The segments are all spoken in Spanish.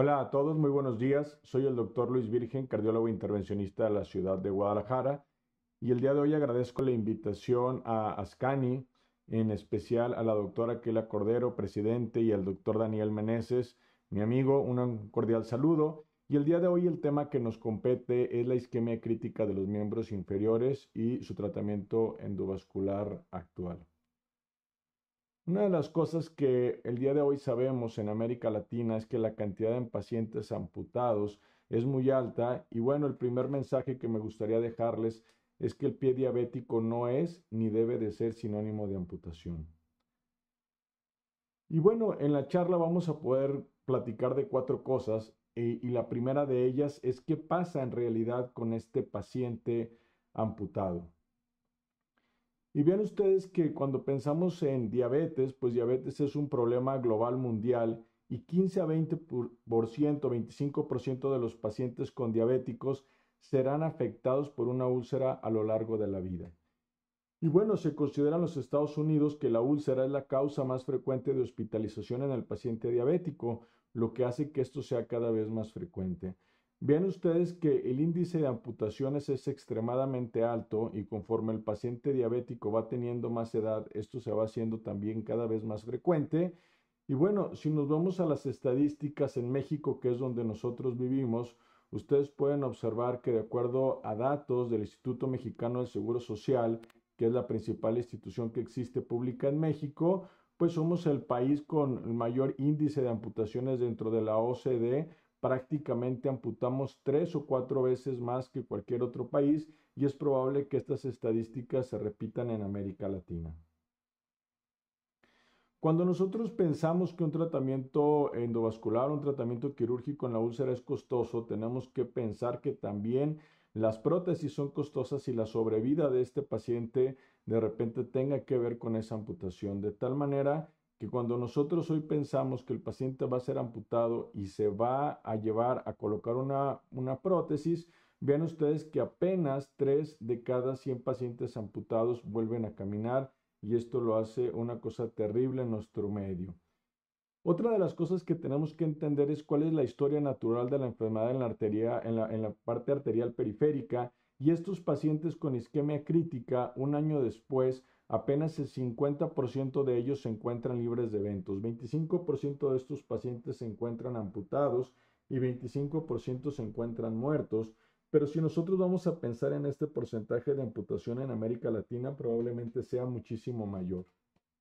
Hola a todos, muy buenos días. Soy el doctor Luis Virgen, cardiólogo intervencionista de la ciudad de Guadalajara. Y el día de hoy agradezco la invitación a Ascani, en especial a la doctora Kela Cordero, presidente, y al doctor Daniel Meneses, mi amigo, un cordial saludo. Y el día de hoy el tema que nos compete es la isquemia crítica de los miembros inferiores y su tratamiento endovascular actual. Una de las cosas que el día de hoy sabemos en América Latina es que la cantidad de pacientes amputados es muy alta y bueno, el primer mensaje que me gustaría dejarles es que el pie diabético no es ni debe de ser sinónimo de amputación. Y bueno, en la charla vamos a poder platicar de cuatro cosas y, y la primera de ellas es qué pasa en realidad con este paciente amputado. Y vean ustedes que cuando pensamos en diabetes, pues diabetes es un problema global mundial y 15 a 20%, 25% de los pacientes con diabéticos serán afectados por una úlcera a lo largo de la vida. Y bueno, se considera en los Estados Unidos que la úlcera es la causa más frecuente de hospitalización en el paciente diabético, lo que hace que esto sea cada vez más frecuente. Vean ustedes que el índice de amputaciones es extremadamente alto y conforme el paciente diabético va teniendo más edad, esto se va haciendo también cada vez más frecuente. Y bueno, si nos vamos a las estadísticas en México, que es donde nosotros vivimos, ustedes pueden observar que de acuerdo a datos del Instituto Mexicano del Seguro Social, que es la principal institución que existe pública en México, pues somos el país con el mayor índice de amputaciones dentro de la OCDE, prácticamente amputamos tres o cuatro veces más que cualquier otro país y es probable que estas estadísticas se repitan en América Latina. Cuando nosotros pensamos que un tratamiento endovascular, un tratamiento quirúrgico en la úlcera es costoso, tenemos que pensar que también las prótesis son costosas y la sobrevida de este paciente de repente tenga que ver con esa amputación, de tal manera que cuando nosotros hoy pensamos que el paciente va a ser amputado y se va a llevar a colocar una, una prótesis, vean ustedes que apenas 3 de cada 100 pacientes amputados vuelven a caminar y esto lo hace una cosa terrible en nuestro medio. Otra de las cosas que tenemos que entender es cuál es la historia natural de la enfermedad en la, arteria, en la, en la parte arterial periférica y estos pacientes con isquemia crítica un año después apenas el 50% de ellos se encuentran libres de eventos, 25% de estos pacientes se encuentran amputados y 25% se encuentran muertos. Pero si nosotros vamos a pensar en este porcentaje de amputación en América Latina, probablemente sea muchísimo mayor.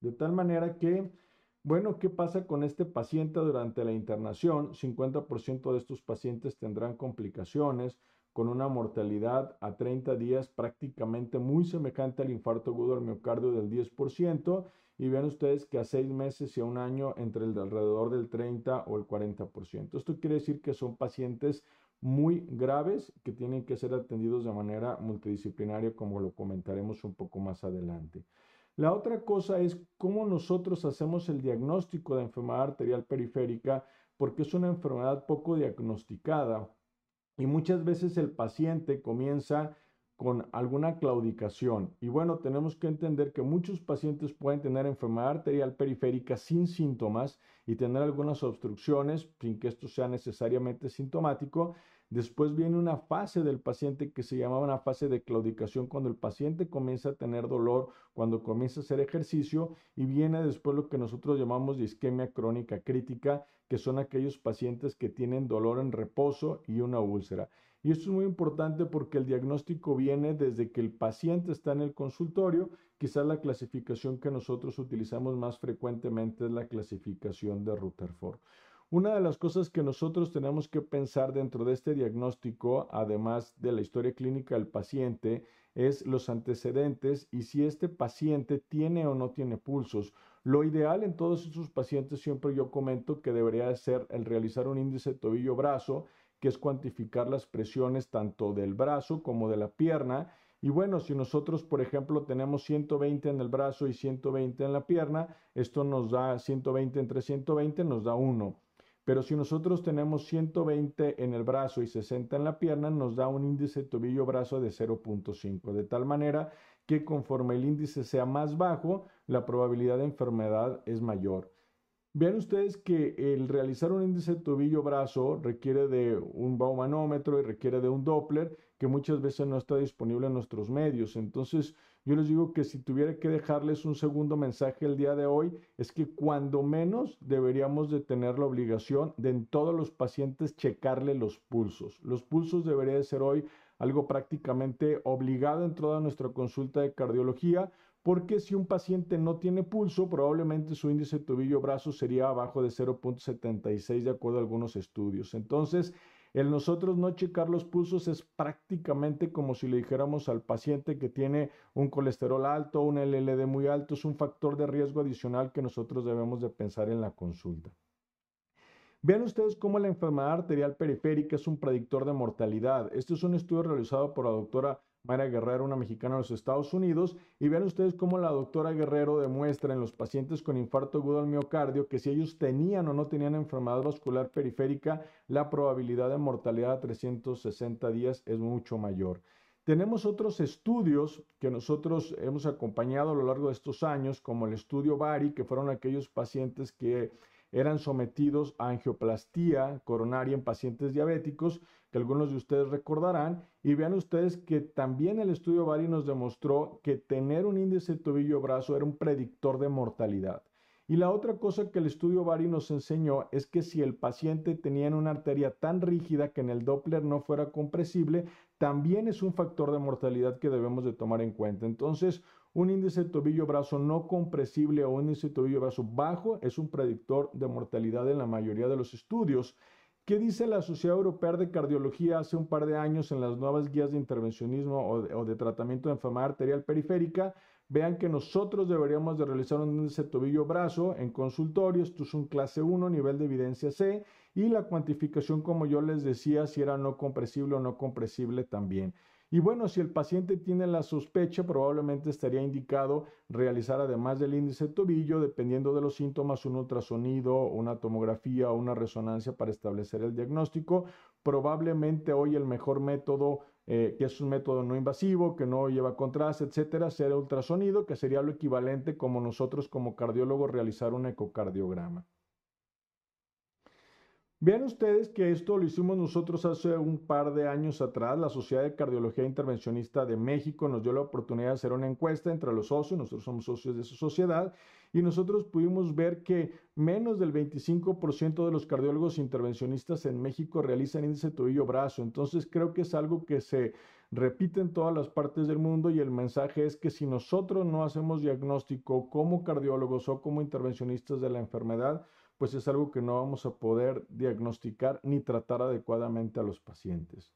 De tal manera que, bueno, ¿qué pasa con este paciente durante la internación? 50% de estos pacientes tendrán complicaciones, con una mortalidad a 30 días prácticamente muy semejante al infarto agudo al miocardio del 10%, y vean ustedes que a seis meses y a un año entre el de alrededor del 30 o el 40%. Esto quiere decir que son pacientes muy graves que tienen que ser atendidos de manera multidisciplinaria, como lo comentaremos un poco más adelante. La otra cosa es cómo nosotros hacemos el diagnóstico de enfermedad arterial periférica, porque es una enfermedad poco diagnosticada y muchas veces el paciente comienza con alguna claudicación. Y bueno, tenemos que entender que muchos pacientes pueden tener enfermedad arterial periférica sin síntomas y tener algunas obstrucciones sin que esto sea necesariamente sintomático. Después viene una fase del paciente que se llama una fase de claudicación cuando el paciente comienza a tener dolor, cuando comienza a hacer ejercicio y viene después lo que nosotros llamamos de isquemia crónica crítica, que son aquellos pacientes que tienen dolor en reposo y una úlcera. Y esto es muy importante porque el diagnóstico viene desde que el paciente está en el consultorio. Quizás la clasificación que nosotros utilizamos más frecuentemente es la clasificación de Rutherford. Una de las cosas que nosotros tenemos que pensar dentro de este diagnóstico, además de la historia clínica del paciente, es los antecedentes y si este paciente tiene o no tiene pulsos. Lo ideal en todos estos pacientes siempre yo comento que debería ser el realizar un índice tobillo-brazo, que es cuantificar las presiones tanto del brazo como de la pierna. Y bueno, si nosotros, por ejemplo, tenemos 120 en el brazo y 120 en la pierna, esto nos da 120 entre 120, nos da 1. Pero si nosotros tenemos 120 en el brazo y 60 en la pierna, nos da un índice tobillo-brazo de 0.5. De tal manera que conforme el índice sea más bajo, la probabilidad de enfermedad es mayor. Vean ustedes que el realizar un índice tobillo-brazo requiere de un baumanómetro y requiere de un Doppler que muchas veces no está disponible en nuestros medios. Entonces, yo les digo que si tuviera que dejarles un segundo mensaje el día de hoy, es que cuando menos deberíamos de tener la obligación de en todos los pacientes checarle los pulsos. Los pulsos debería ser hoy algo prácticamente obligado en toda nuestra consulta de cardiología porque si un paciente no tiene pulso, probablemente su índice tobillo-brazo sería abajo de 0.76 de acuerdo a algunos estudios. Entonces, el nosotros no checar los pulsos es prácticamente como si le dijéramos al paciente que tiene un colesterol alto, un LLD muy alto, es un factor de riesgo adicional que nosotros debemos de pensar en la consulta. Vean ustedes cómo la enfermedad arterial periférica es un predictor de mortalidad. Este es un estudio realizado por la doctora Mayra Guerrero, una mexicana de los Estados Unidos, y vean ustedes cómo la doctora Guerrero demuestra en los pacientes con infarto agudo al miocardio que si ellos tenían o no tenían enfermedad vascular periférica, la probabilidad de mortalidad a 360 días es mucho mayor. Tenemos otros estudios que nosotros hemos acompañado a lo largo de estos años, como el estudio BARI, que fueron aquellos pacientes que eran sometidos a angioplastía coronaria en pacientes diabéticos, que algunos de ustedes recordarán, y vean ustedes que también el estudio Bari nos demostró que tener un índice tobillo-brazo era un predictor de mortalidad. Y la otra cosa que el estudio Bari nos enseñó es que si el paciente tenía una arteria tan rígida que en el Doppler no fuera compresible, también es un factor de mortalidad que debemos de tomar en cuenta. Entonces, un índice tobillo-brazo no compresible o un índice tobillo-brazo bajo es un predictor de mortalidad en la mayoría de los estudios. ¿Qué dice la Sociedad Europea de Cardiología hace un par de años en las nuevas guías de intervencionismo o de, tratamiento de enfermedad arterial periférica? Vean que nosotros deberíamos de realizar un índice tobillo-brazo en consultorio, esto es un clase 1, nivel de evidencia C, y la cuantificación, como yo les decía, si era no compresible o no compresible también. Y bueno, si el paciente tiene la sospecha, probablemente estaría indicado realizar además del índice tobillo, dependiendo de los síntomas, un ultrasonido, una tomografía o una resonancia para establecer el diagnóstico. Probablemente hoy el mejor método, eh, que es un método no invasivo, que no lleva contraste, etcétera, será ultrasonido, que sería lo equivalente como nosotros como cardiólogos realizar un ecocardiograma. Vean ustedes que esto lo hicimos nosotros hace un par de años atrás. La Sociedad de Cardiología Intervencionista de México nos dio la oportunidad de hacer una encuesta entre los socios, nosotros somos socios de esa sociedad, y nosotros pudimos ver que menos del 25% de los cardiólogos intervencionistas en México realizan índice tobillo-brazo. Entonces creo que es algo que se repite en todas las partes del mundo y el mensaje es que si nosotros no hacemos diagnóstico como cardiólogos o como intervencionistas de la enfermedad, pues es algo que no vamos a poder diagnosticar ni tratar adecuadamente a los pacientes.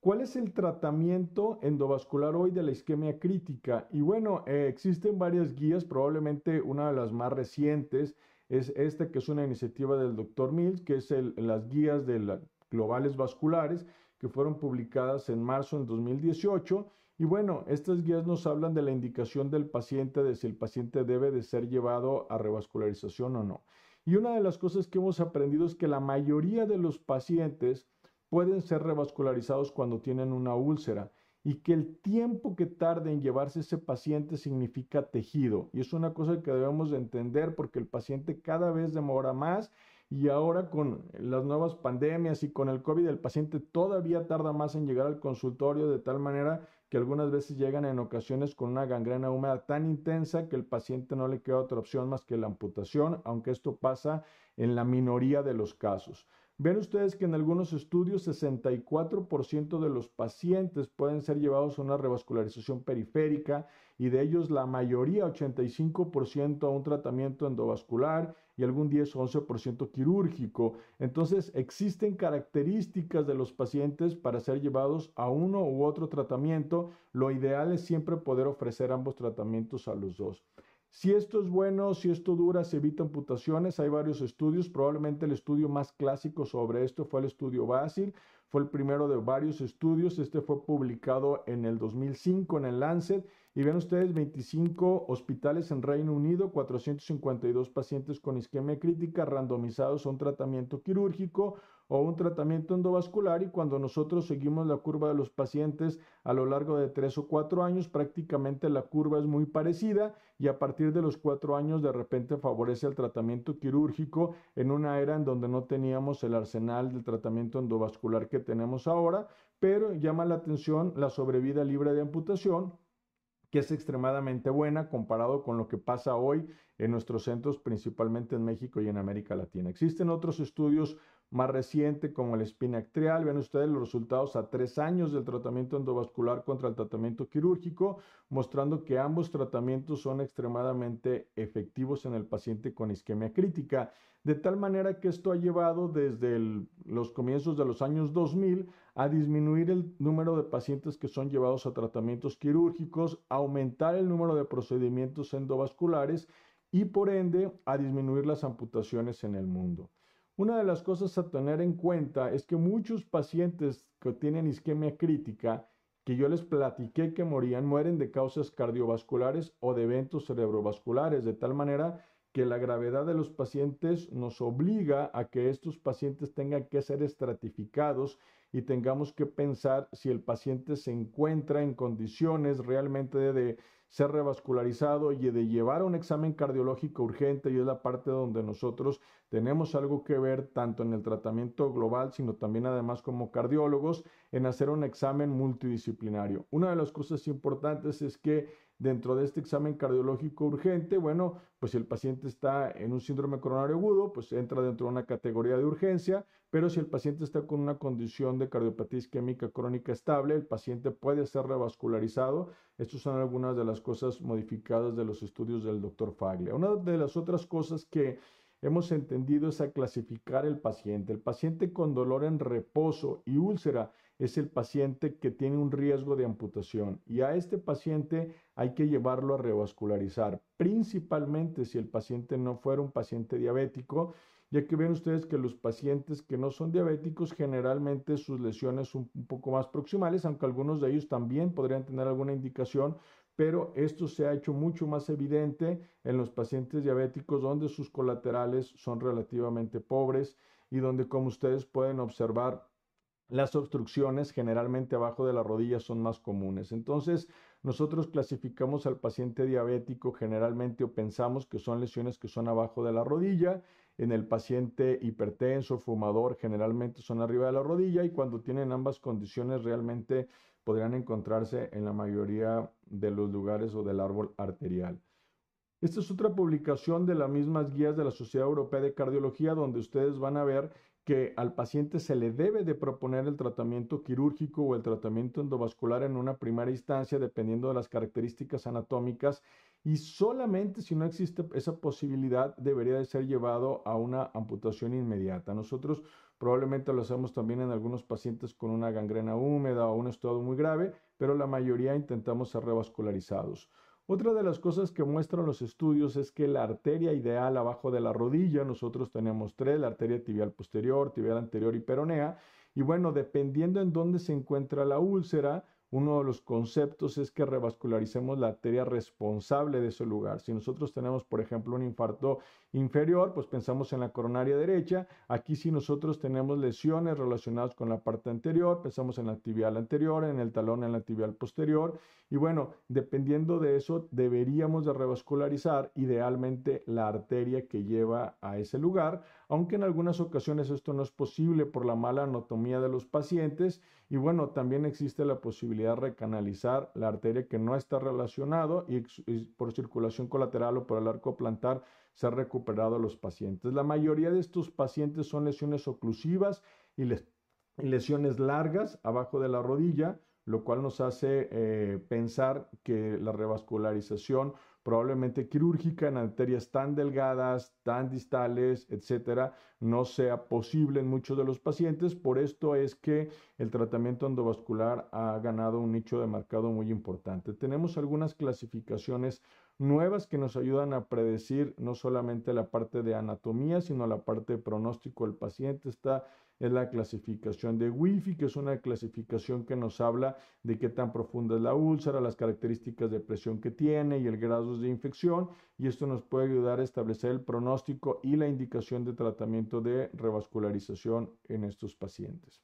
¿Cuál es el tratamiento endovascular hoy de la isquemia crítica? Y bueno, eh, existen varias guías, probablemente una de las más recientes es esta que es una iniciativa del Dr. Mills, que es las guías de globales vasculares que fueron publicadas en marzo del 2018. Y bueno, estas guías nos hablan de la indicación del paciente, de si el paciente debe de ser llevado a revascularización o no. Y una de las cosas que hemos aprendido es que la mayoría de los pacientes pueden ser revascularizados cuando tienen una úlcera y que el tiempo que tarde en llevarse ese paciente significa tejido. Y es una cosa que debemos de entender porque el paciente cada vez demora más y ahora con las nuevas pandemias y con el COVID el paciente todavía tarda más en llegar al consultorio de tal manera que algunas veces llegan en ocasiones con una gangrena húmeda tan intensa que el paciente no le queda otra opción más que la amputación, aunque esto pasa en la minoría de los casos. Ven ustedes que en algunos estudios 64% de los pacientes pueden ser llevados a una revascularización periférica y de ellos la mayoría, 85% a un tratamiento endovascular y algún 10 o 11% quirúrgico. Entonces existen características de los pacientes para ser llevados a uno u otro tratamiento. Lo ideal es siempre poder ofrecer ambos tratamientos a los dos. Si esto es bueno, si esto dura, se evita amputaciones. Hay varios estudios. Probablemente el estudio más clásico sobre esto fue el estudio Basil. Fue el primero de varios estudios. Este fue publicado en el 2005 en el Lancet Y ven ustedes 25 hospitales en Reino Unido, 452 pacientes con isquemia crítica randomizados a un tratamiento quirúrgico o un tratamiento endovascular. Y cuando nosotros seguimos la curva de los pacientes a lo largo de tres o cuatro años, prácticamente la curva es muy parecida y a partir de los cuatro años de repente favorece el tratamiento quirúrgico en una era en donde no teníamos el arsenal del tratamiento endovascular que tenemos ahora, pero llama la atención la sobrevida libre de amputación que es extremadamente buena comparado con lo que pasa hoy en nuestros centros, principalmente en México y en América Latina. Existen otros estudios más recientes como el espinactrial. Ven ustedes los resultados a tres años del tratamiento endovascular contra el tratamiento quirúrgico, mostrando que ambos tratamientos son extremadamente efectivos en el paciente con isquemia crítica. De tal manera que esto ha llevado desde los comienzos de los años 2000 a disminuir el número de pacientes que son llevados a tratamientos quirúrgicos, aumentar el número de procedimientos endovasculares y por ende a disminuir las amputaciones en el mundo. Una de las cosas a tener en cuenta es que muchos pacientes que tienen isquemia crítica, que yo les platiqué que morían, mueren de causas cardiovasculares o de eventos cerebrovasculares, de tal manera que la gravedad de los pacientes nos obliga a que estos pacientes tengan que ser estratificados y tengamos que pensar si el paciente se encuentra en condiciones realmente de, ser revascularizado y de llevar un examen cardiológico urgente y es la parte donde nosotros tenemos algo que ver tanto en el tratamiento global, sino también además como cardiólogos en hacer un examen multidisciplinario. Una de las cosas importantes es que dentro de este examen cardiológico urgente, bueno, pues si el paciente está en un síndrome coronario agudo, pues entra dentro de una categoría de urgencia, pero si el paciente está con una condición de cardiopatía isquémica crónica estable, el paciente puede ser revascularizado. Estas son algunas de las cosas modificadas de los estudios del doctor Faglia. Una de las otras cosas que hemos entendido es a clasificar el paciente. El paciente con dolor en reposo y úlcera es el paciente que tiene un riesgo de amputación y a este paciente hay que llevarlo a revascularizar, principalmente si el paciente no fuera un paciente diabético, ya que ven ustedes que los pacientes que no son diabéticos generalmente sus lesiones son un poco más proximales, aunque algunos de ellos también podrían tener alguna indicación, pero esto se ha hecho mucho más evidente en los pacientes diabéticos donde sus colaterales son relativamente pobres y donde como ustedes pueden observar las obstrucciones generalmente abajo de la rodilla son más comunes. Entonces, nosotros clasificamos al paciente diabético generalmente o pensamos que son lesiones que son abajo de la rodilla. En el paciente hipertenso, fumador, generalmente son arriba de la rodilla y cuando tienen ambas condiciones realmente podrían encontrarse en la mayoría de los lugares o del árbol arterial. Esta es otra publicación de las mismas guías de la Sociedad Europea de Cardiología donde ustedes van a ver que al paciente se le debe de proponer el tratamiento quirúrgico o el tratamiento endovascular en una primera instancia dependiendo de las características anatómicas y solamente si no existe esa posibilidad debería de ser llevado a una amputación inmediata. Nosotros probablemente lo hacemos también en algunos pacientes con una gangrena húmeda o un estado muy grave, pero la mayoría intentamos ser revascularizados. Otra de las cosas que muestran los estudios es que la arteria ideal abajo de la rodilla, nosotros tenemos tres, la arteria tibial posterior, tibial anterior y peronea, y bueno, dependiendo en dónde se encuentra la úlcera, uno de los conceptos es que revascularicemos la arteria responsable de ese lugar. Si nosotros tenemos, por ejemplo, un infarto inferior, pues pensamos en la coronaria derecha. Aquí si nosotros tenemos lesiones relacionadas con la parte anterior, pensamos en la tibial anterior, en el talón, en la tibial posterior. Y bueno, dependiendo de eso, deberíamos de revascularizar idealmente la arteria que lleva a ese lugar aunque en algunas ocasiones esto no es posible por la mala anatomía de los pacientes y bueno, también existe la posibilidad de recanalizar la arteria que no está relacionado y, por circulación colateral o por el arco plantar se ha recuperado a los pacientes. La mayoría de estos pacientes son lesiones oclusivas y, lesiones largas abajo de la rodilla, lo cual nos hace eh, pensar que la revascularización probablemente quirúrgica en arterias tan delgadas, tan distales, etcétera, no sea posible en muchos de los pacientes. Por esto es que el tratamiento endovascular ha ganado un nicho de mercado muy importante. Tenemos algunas clasificaciones nuevas que nos ayudan a predecir no solamente la parte de anatomía, sino la parte de pronóstico del paciente. Esta es la clasificación de Wi-Fi, que es una clasificación que nos habla de qué tan profunda es la úlcera, las características de presión que tiene y el grado de infección. Y esto nos puede ayudar a establecer el pronóstico y la indicación de tratamiento de revascularización en estos pacientes.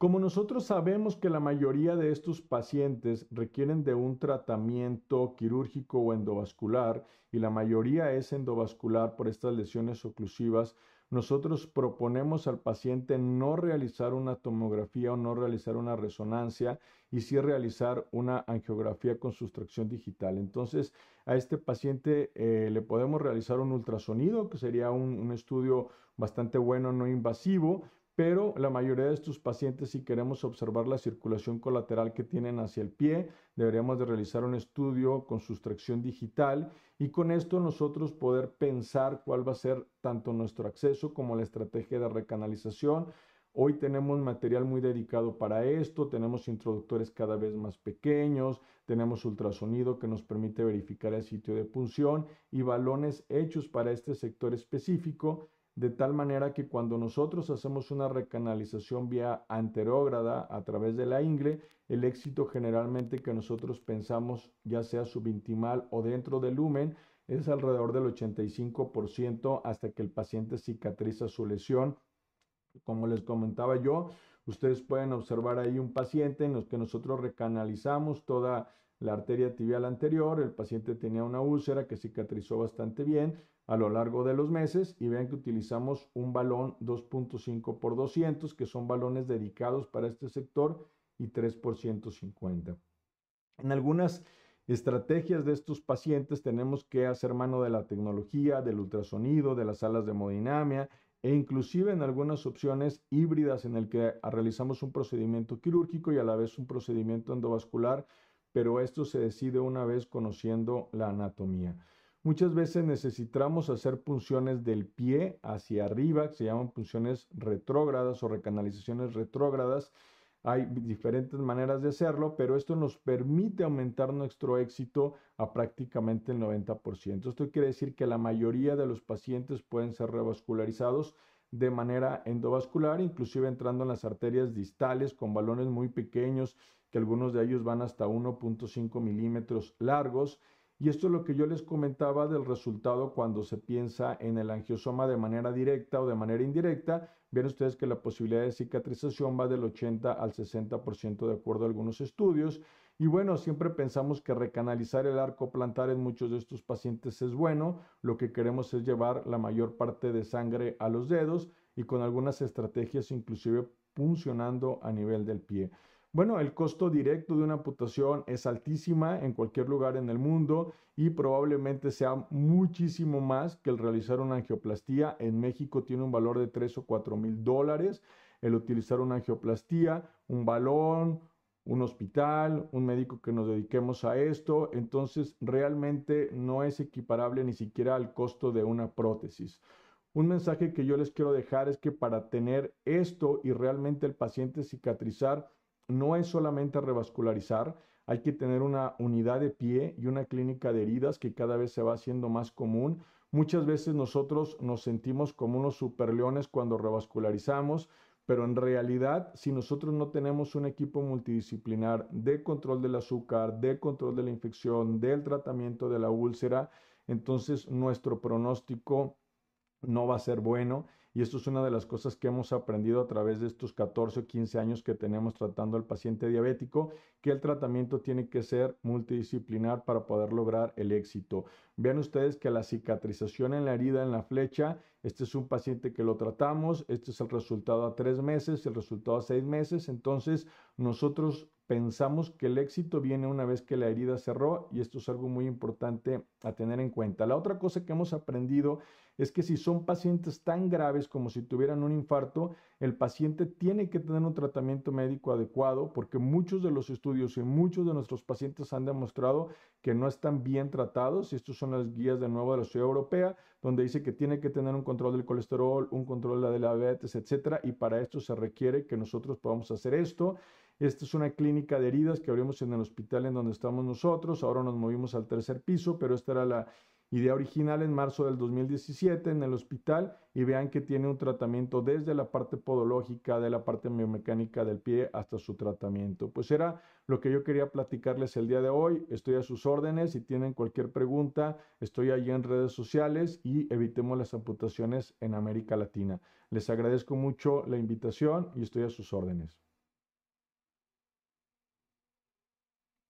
Como nosotros sabemos que la mayoría de estos pacientes requieren de un tratamiento quirúrgico o endovascular y la mayoría es endovascular por estas lesiones oclusivas, nosotros proponemos al paciente no realizar una tomografía o no realizar una resonancia y sí realizar una angiografía con sustracción digital. Entonces, a este paciente eh, le podemos realizar un ultrasonido, que sería un estudio bastante bueno, no invasivo, pero la mayoría de estos pacientes, si queremos observar la circulación colateral que tienen hacia el pie, deberíamos de realizar un estudio con sustracción digital y con esto nosotros poder pensar cuál va a ser tanto nuestro acceso como la estrategia de recanalización. Hoy tenemos material muy dedicado para esto, tenemos introductores cada vez más pequeños, tenemos ultrasonido que nos permite verificar el sitio de punción y balones hechos para este sector específico de tal manera que cuando nosotros hacemos una recanalización vía anterógrada a través de la ingle, el éxito generalmente que nosotros pensamos, ya sea subintimal o dentro del lumen, es alrededor del 85% hasta que el paciente cicatriza su lesión. Como les comentaba yo, ustedes pueden observar ahí un paciente en los que nosotros recanalizamos toda la arteria tibial anterior, el paciente tenía una úlcera que cicatrizó bastante bien, a lo largo de los meses y vean que utilizamos un balón 2.5 por 200 que son balones dedicados para este sector y 3 por 150. En algunas estrategias de estos pacientes tenemos que hacer mano de la tecnología, del ultrasonido, de las salas de hemodinamia e inclusive en algunas opciones híbridas en el que realizamos un procedimiento quirúrgico y a la vez un procedimiento endovascular, pero esto se decide una vez conociendo la anatomía. Muchas veces necesitamos hacer punciones del pie hacia arriba, que se llaman punciones retrógradas o recanalizaciones retrógradas. Hay diferentes maneras de hacerlo, pero esto nos permite aumentar nuestro éxito a prácticamente el 90%. Esto quiere decir que la mayoría de los pacientes pueden ser revascularizados de manera endovascular, inclusive entrando en las arterias distales con balones muy pequeños, que algunos de ellos van hasta 1.5 milímetros largos y esto es lo que yo les comentaba del resultado cuando se piensa en el angiosoma de manera directa o de manera indirecta. Ven ustedes que la posibilidad de cicatrización va del 80 al 60% de acuerdo a algunos estudios. Y bueno, siempre pensamos que recanalizar el arco plantar en muchos de estos pacientes es bueno. Lo que queremos es llevar la mayor parte de sangre a los dedos y con algunas estrategias inclusive funcionando a nivel del pie. Bueno, el costo directo de una amputación es altísima en cualquier lugar en el mundo y probablemente sea muchísimo más que el realizar una angioplastía. En México tiene un valor de 3 o 4 mil dólares el utilizar una angioplastía, un balón, un hospital, un médico que nos dediquemos a esto. Entonces, realmente no es equiparable ni siquiera al costo de una prótesis. Un mensaje que yo les quiero dejar es que para tener esto y realmente el paciente cicatrizar, no es solamente revascularizar, hay que tener una unidad de pie y una clínica de heridas que cada vez se va haciendo más común. Muchas veces nosotros nos sentimos como unos superleones cuando revascularizamos, pero en realidad si nosotros no tenemos un equipo multidisciplinar de control del azúcar, de control de la infección, del tratamiento de la úlcera, entonces nuestro pronóstico no va a ser bueno y esto es una de las cosas que hemos aprendido a través de estos 14 o 15 años que tenemos tratando al paciente diabético, que el tratamiento tiene que ser multidisciplinar para poder lograr el éxito. Vean ustedes que la cicatrización en la herida, en la flecha, este es un paciente que lo tratamos, este es el resultado a tres meses, el resultado a seis meses, entonces nosotros pensamos que el éxito viene una vez que la herida cerró y esto es algo muy importante a tener en cuenta. La otra cosa que hemos aprendido es que si son pacientes tan graves como si tuvieran un infarto, el paciente tiene que tener un tratamiento médico adecuado porque muchos de los estudios y muchos de nuestros pacientes han demostrado que no están bien tratados y son las guías de nuevo de la Ciudad Europea donde dice que tiene que tener un control del colesterol, un control de la diabetes, etcétera, y para esto se requiere que nosotros podamos hacer esto Esta es una clínica de heridas que abrimos en el hospital en donde estamos nosotros. Ahora nos movimos al tercer piso, pero esta era la idea original en marzo del 2017 en el hospital y vean que tiene un tratamiento desde la parte podológica, de la parte biomecánica del pie hasta su tratamiento. Pues era lo que yo quería platicarles el día de hoy. Estoy a sus órdenes. Si tienen cualquier pregunta, estoy allí en redes sociales y evitemos las amputaciones en América Latina. Les agradezco mucho la invitación y estoy a sus órdenes.